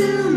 to